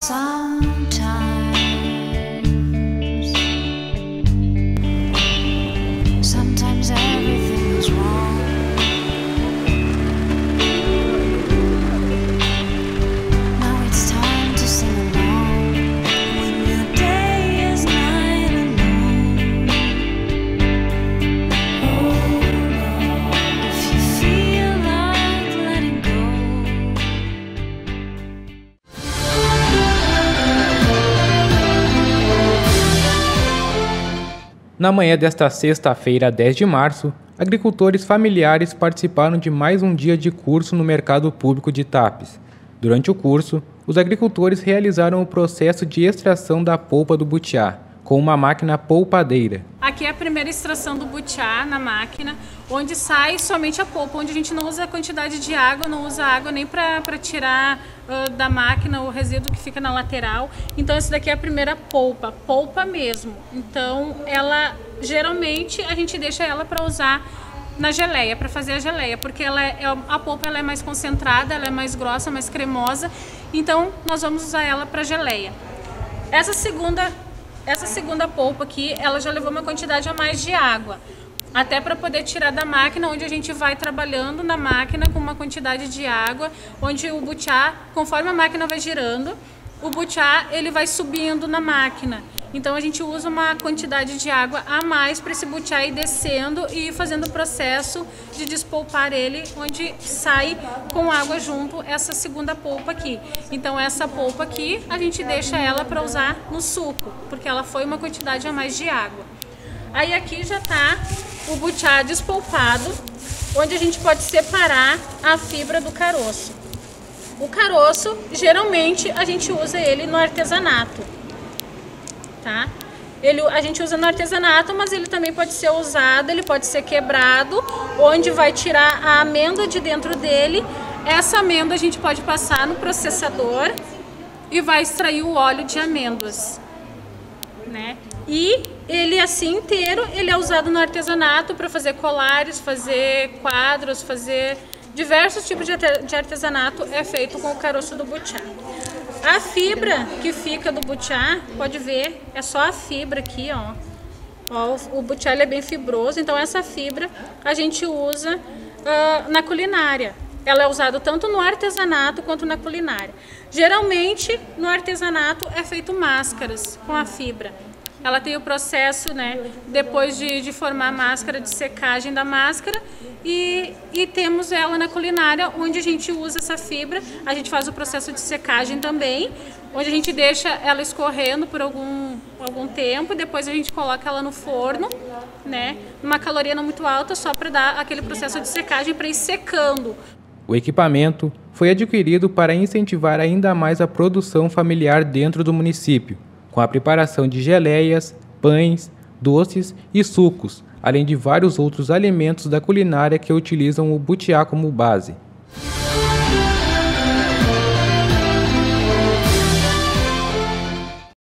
Some Na manhã desta sexta-feira, 10 de março, agricultores familiares participaram de mais um dia de curso no mercado público de Tapes. Durante o curso, os agricultores realizaram o processo de extração da polpa do butiá, com uma máquina polpadeira. Aqui é a primeira extração do butiá na máquina, onde sai somente a polpa, onde a gente não usa a quantidade de água, não usa água nem para tirar ah, da máquina o resíduo que fica na lateral. Então essa daqui é a primeira polpa, polpa mesmo. Então ela geralmente a gente deixa ela para usar na geleia, para fazer a geleia, porque ela é, a polpa ela é mais concentrada, ela é mais grossa, mais cremosa. Então nós vamos usar ela para geleia. Essa segunda essa segunda polpa aqui, ela já levou uma quantidade a mais de água. Até para poder tirar da máquina, onde a gente vai trabalhando na máquina com uma quantidade de água, onde o butiá, conforme a máquina vai girando, o butiá ele vai subindo na máquina. Então a gente usa uma quantidade de água a mais para esse butiá ir descendo e ir fazendo o processo de despolpar ele, onde sai com água junto essa segunda polpa aqui. Então essa polpa aqui a gente deixa ela para usar no suco, porque ela foi uma quantidade a mais de água. Aí aqui já tá o butiá despolpado, onde a gente pode separar a fibra do caroço. O caroço, geralmente a gente usa ele no artesanato tá? Ele, a gente usa no artesanato, mas ele também pode ser usado, ele pode ser quebrado, onde vai tirar a amêndoa de dentro dele. Essa amêndoa a gente pode passar no processador e vai extrair o óleo de amêndoas, né? E ele assim inteiro, ele é usado no artesanato para fazer colares, fazer quadros, fazer diversos tipos de arte- de artesanato é feito com o caroço do butiá. A fibra que fica do butiá, pode ver, é só a fibra aqui, ó. Ó, o- butiá é bem fibroso, então essa fibra a gente usa ah, na culinária. Ela é usada tanto no artesanato quanto na culinária. Geralmente, no artesanato é feito máscaras com a fibra. Ela tem o processo, né, depois de, de formar a máscara, de secagem da máscara. E, e temos ela na culinária, onde a gente usa essa fibra. A gente faz o processo de secagem também, onde a gente deixa ela escorrendo por algum, algum tempo. Depois a gente coloca ela no forno, né, numa caloria não muito alta, só para dar aquele processo de secagem para ir secando. O equipamento foi adquirido para incentivar ainda mais a produção familiar dentro do município, com a preparação de geleias, pães, doces e sucos, além de vários outros alimentos da culinária que utilizam o butiá como base.